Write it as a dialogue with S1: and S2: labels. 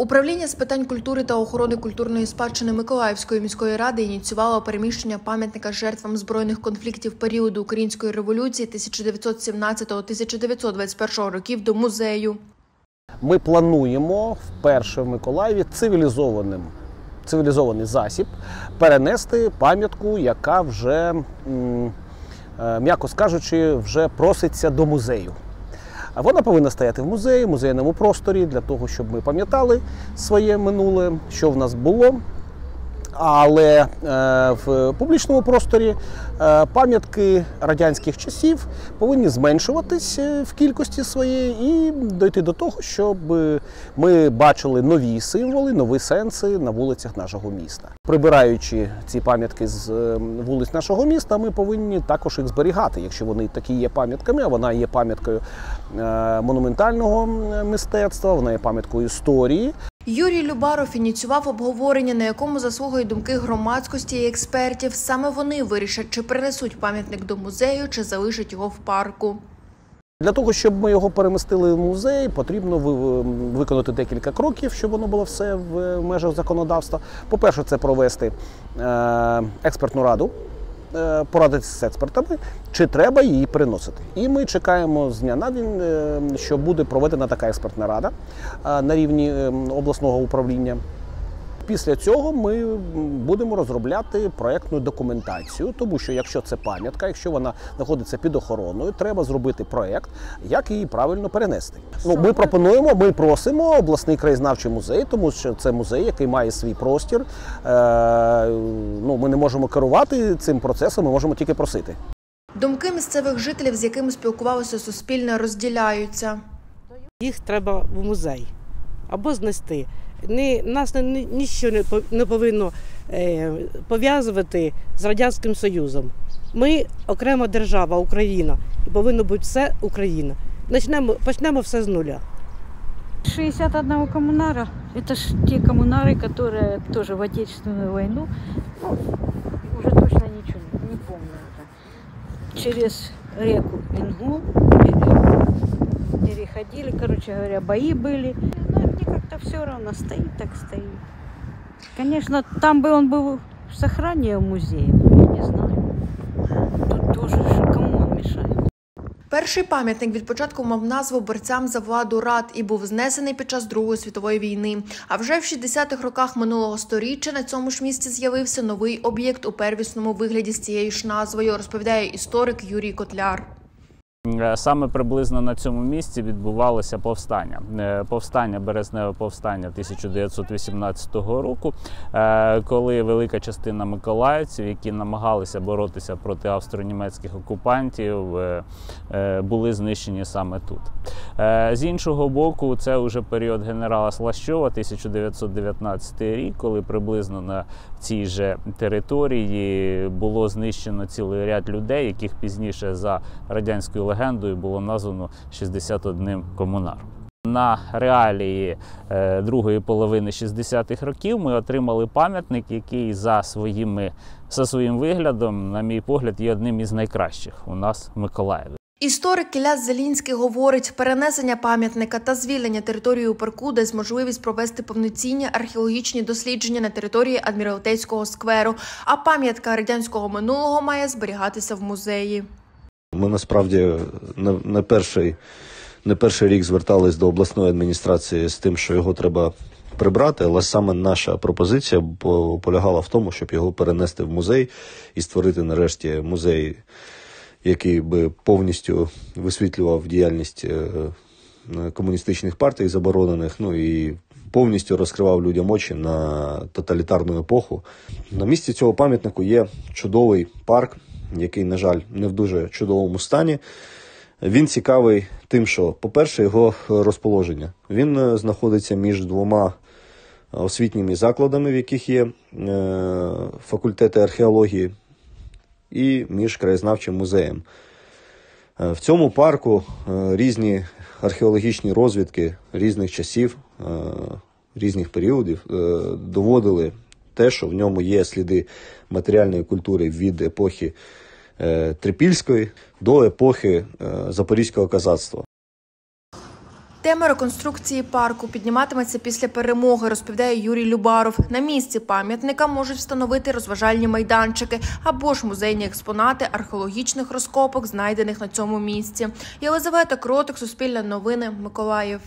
S1: Управління з питань культури та охорони культурної спадщини Миколаївської міської ради ініціювало переміщення пам'ятника жертвам збройних конфліктів періоду Української революції 1917-1921 років до музею.
S2: Ми плануємо вперше в Миколаєві цивілізованим цивілізований засіб перенести пам'ятку, яка вже, е, м'яко скажучи, вже проситься до музею. А Вона повинна стояти в музеї, в музейному просторі для того, щоб ми пам'ятали своє минуле, що в нас було. Але е, в публічному просторі е, пам'ятки радянських часів повинні зменшуватись е, в кількості своєї і дойти до того, щоб ми бачили нові символи, нові сенси на вулицях нашого міста. Прибираючи ці пам'ятки з вулиць нашого міста, ми повинні також їх зберігати, якщо вони такі є пам'ятками, а вона є пам'яткою монументального мистецтва, вона є пам'яткою історії.
S1: Юрій Любаров ініціював обговорення, на якому заслугою думки громадськості і експертів. Саме вони вирішать, чи перенесуть пам'ятник до музею, чи залишать його в парку.
S2: Для того, щоб ми його перемістили в музей, потрібно ви- виконати декілька кроків, щоб воно було все в межах законодавства. По-перше, це провести е, експертну раду, е, порадитися з експертами, чи треба її переносити. І ми чекаємо з дня на день, е, що буде проведена така експертна рада е, на рівні е, обласного управління. Після цього ми будемо розробляти проєктну документацію, тому що якщо це пам'ятка, якщо вона знаходиться під охороною, треба зробити проєкт, як її правильно перенести. Ну, ми пропонуємо, ми просимо обласний краєзнавчий музей, тому що це музей, який має свій простір. Е, ну, ми не можемо керувати цим процесом, ми можемо тільки просити.
S1: Думки місцевих жителів, з якими спілкувалося Суспільне, розділяються.
S3: їх треба в музей або знести. Ні, нас ні, ні- ніщо не, по- не повинно е, пов'язувати з Радянським Союзом. Ми окрема держава, Україна, і повинно бути все Україна. Почнемо, почнемо все з нуля.
S4: 61 коммунара. Это ж те коммунары, которые тоже в Отечественную войну, ну, уже точно ничего не, не помню уже, через реку Ингу пере- переходили, короче говоря, бои были. Все равно, стоит так стоит. Конечно, там бы он был в сохранении в я не знаю. Тут тоже, кому он мешает?
S1: Перший пам'ятник від початку мав назву борцям за владу рад і був знесений під час Другої світової війни. А вже в 60-х роках минулого сторіччя на цьому ж місці з'явився новий об'єкт у первісному вигляді з цією ж назвою, розповідає історик Юрій Котляр.
S5: Е, Саме приблизно на цьому місці відбувалося повстання. Е, Повстання, березневе повстання 1918 року, е, коли велика частина миколаївців, які намагалися боротися проти австро-німецьких окупантів, були знищені саме тут. З іншого боку, це вже період генерала Слащова, 1919 рік, коли приблизно на цій же території було знищено цілий ряд людей, яких пізніше за радянською легендою було названо 61 комунаром. На реалії е, другої половини 60-х років ми отримали пам'ятник, який за, своїми, за своїм виглядом, на мій погляд, є одним із найкращих у нас в Миколаєві.
S1: Історик Іляс Зелінський говорить, перенесення пам'ятника та звільнення території у парку дасть можливість провести повноцінні археологічні дослідження на території Адміралтейського скверу, а пам'ятка радянського минулого має зберігатися в музеї.
S6: Ми насправді не, не перший не перший рік звертались до обласної адміністрації з тим, що його треба прибрати, але саме наша пропозиція полягала в тому, щоб його перенести в музей і створити нарешті музей, який би повністю висвітлював діяльність е, комуністичних партій заборонених, ну і повністю розкривав людям очі на тоталітарну епоху. На місці цього пам'ятнику є чудовий парк, який, на жаль, не в дуже чудовому стані. Він цікавий тим, що, по-перше, його розположення. Він е, знаходиться між двома освітніми закладами, в яких є е, факультети археології, і між краєзнавчим музеєм. Е, В цьому парку е, різні археологічні розвідки різних часів, е, різних періодів е, доводили те, що в ньому є сліди матеріальної культури від епохи е, Трипільської до епохи е, Запорізького казацтва.
S1: Тема реконструкції парку підніматиметься після перемоги, розповідає Юрій Любаров. На місці пам'ятника можуть встановити розважальні майданчики або ж музейні експонати археологічних розкопок, знайдених на цьому місці. Єлизавета Кротик, Суспільне новини, Миколаїв.